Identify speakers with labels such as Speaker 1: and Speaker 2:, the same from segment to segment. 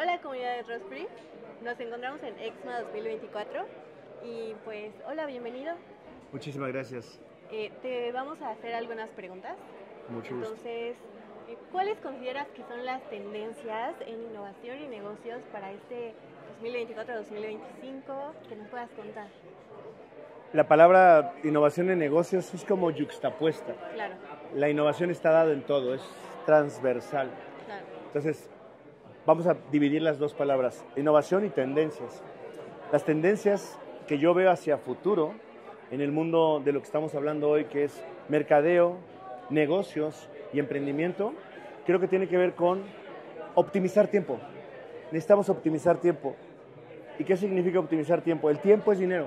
Speaker 1: Hola comunidad de Raspberry, nos encontramos en EXMA 2024 y pues hola, bienvenido.
Speaker 2: Muchísimas gracias.
Speaker 1: Eh, te vamos a hacer algunas preguntas.
Speaker 2: Mucho.
Speaker 1: Entonces, eh, ¿cuáles consideras que son las tendencias en innovación y negocios para este 2024-2025 que nos puedas contar?
Speaker 2: La palabra innovación en negocios es como yuxtapuesta.
Speaker 1: Claro,
Speaker 2: La innovación está dada en todo, es transversal.
Speaker 1: claro.
Speaker 2: Entonces, vamos a dividir las dos palabras, innovación y tendencias. Las tendencias que yo veo hacia futuro en el mundo de lo que estamos hablando hoy, que es mercadeo, negocios y emprendimiento, creo que tiene que ver con optimizar tiempo. Necesitamos optimizar tiempo. ¿Y qué significa optimizar tiempo? El tiempo es dinero,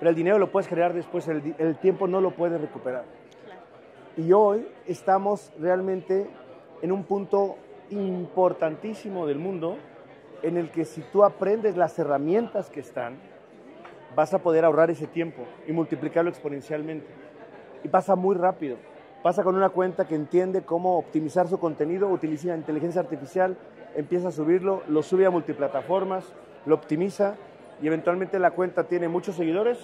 Speaker 2: pero el dinero lo puedes crear después, el, el tiempo no lo puedes recuperar. Y hoy estamos realmente en un punto importantísimo del mundo en el que si tú aprendes las herramientas que están, vas a poder ahorrar ese tiempo y multiplicarlo exponencialmente. Y pasa muy rápido. Pasa con una cuenta que entiende cómo optimizar su contenido, utiliza inteligencia artificial, empieza a subirlo, lo sube a multiplataformas, lo optimiza y eventualmente la cuenta tiene muchos seguidores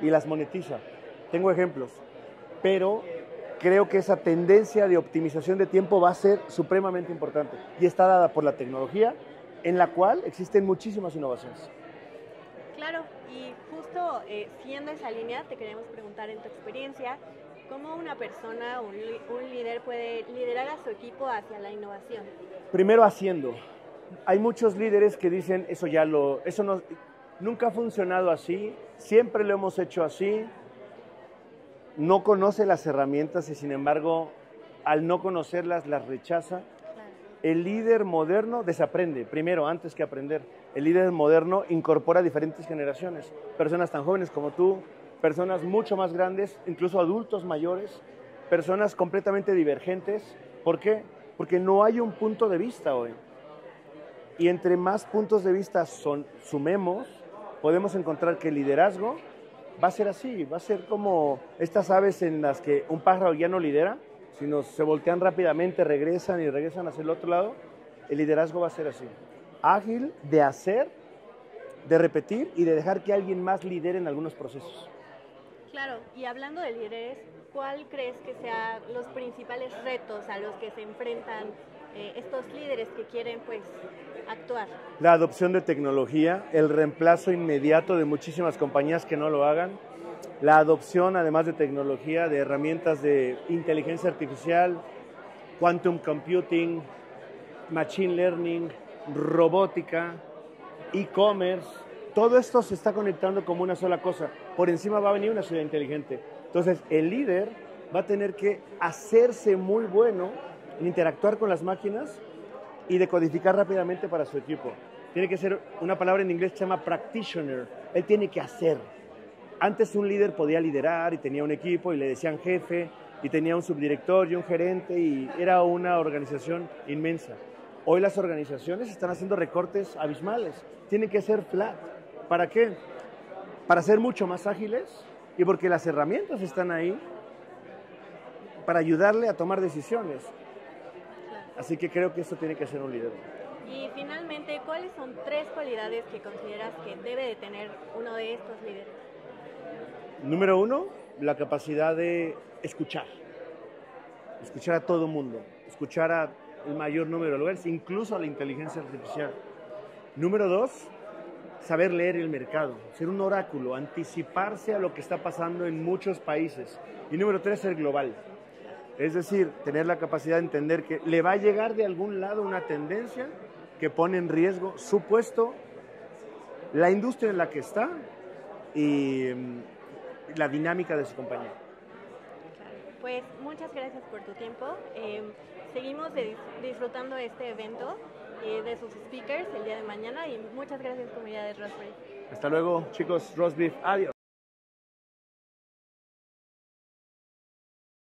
Speaker 2: y las monetiza. Tengo ejemplos, pero creo que esa tendencia de optimización de tiempo va a ser supremamente importante y está dada por la tecnología en la cual existen muchísimas innovaciones.
Speaker 1: Claro, y justo eh, siguiendo esa línea, te queremos preguntar en tu experiencia, ¿cómo una persona, un, un líder puede liderar a su equipo hacia la innovación?
Speaker 2: Primero haciendo. Hay muchos líderes que dicen, eso ya lo, eso no, nunca ha funcionado así, siempre lo hemos hecho así, no conoce las herramientas y sin embargo, al no conocerlas, las rechaza. El líder moderno desaprende, primero, antes que aprender. El líder moderno incorpora diferentes generaciones, personas tan jóvenes como tú, personas mucho más grandes, incluso adultos mayores, personas completamente divergentes. ¿Por qué? Porque no hay un punto de vista hoy. Y entre más puntos de vista sumemos, podemos encontrar que el liderazgo va a ser así, va a ser como estas aves en las que un pájaro ya no lidera, sino se voltean rápidamente, regresan y regresan hacia el otro lado. El liderazgo va a ser así. Ágil de hacer, de repetir y de dejar que alguien más lidere en algunos procesos.
Speaker 1: claro, y hablando de líderes, ¿cuál crees que sean los principales retos a los que se enfrentan eh, estos líderes que quieren pues actuar?
Speaker 2: La adopción de tecnología, el reemplazo inmediato de muchísimas compañías que no lo hagan, la adopción además de tecnología, de herramientas de inteligencia artificial, quantum computing, machine learning, robótica, e-commerce, todo esto se está conectando como una sola cosa. Por encima va a venir una ciudad inteligente. Entonces, el líder va a tener que hacerse muy bueno en interactuar con las máquinas y decodificar rápidamente para su equipo. Tiene que ser una palabra en inglés que se llama practitioner. Él tiene que hacer. Antes un líder podía liderar y tenía un equipo y le decían jefe y tenía un subdirector y un gerente y era una organización inmensa. Hoy las organizaciones están haciendo recortes abismales. Tienen que ser flat. ¿Para qué? Para ser mucho más ágiles y porque las herramientas están ahí para ayudarle a tomar decisiones. Así que creo que eso tiene que ser un líder.
Speaker 1: Y finalmente, ¿cuáles son tres cualidades que consideras que debe de tener uno de estos líderes?
Speaker 2: Número uno, la capacidad de escuchar. Escuchar a todo mundo, escuchar a el mayor número de lugares, incluso a la inteligencia artificial. Número dos, saber leer el mercado, ser un oráculo, anticiparse a lo que está pasando en muchos países. Y número tres, ser global. Es decir, tener la capacidad de entender que le va a llegar de algún lado una tendencia que pone en riesgo su puesto, la industria en la que está y mm, la dinámica de su compañía.
Speaker 1: Claro. Pues muchas gracias por tu tiempo. Eh, seguimos de- disfrutando este evento eh, de sus speakers el día de mañana y muchas gracias comunidad de Raspberry.
Speaker 2: Hasta luego, chicos. Roast beef. Adiós.